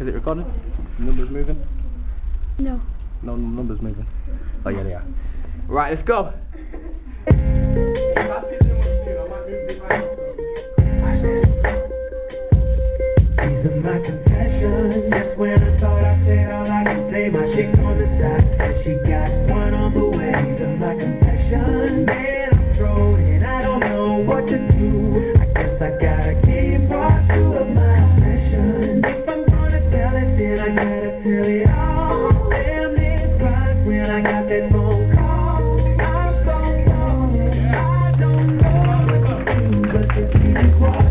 Is it recording? Numbers moving? No. No numbers moving. Oh yeah, they are. Right, let's go. These are my confessions. Just when I thought I said all I can say, my chick on the side said she got one on the way. These are my confessions. Man, I'm thrown and I don't know what to do. I guess I gotta I tell you all. Damn it, when I got that phone call. I'm so. I don't know keep.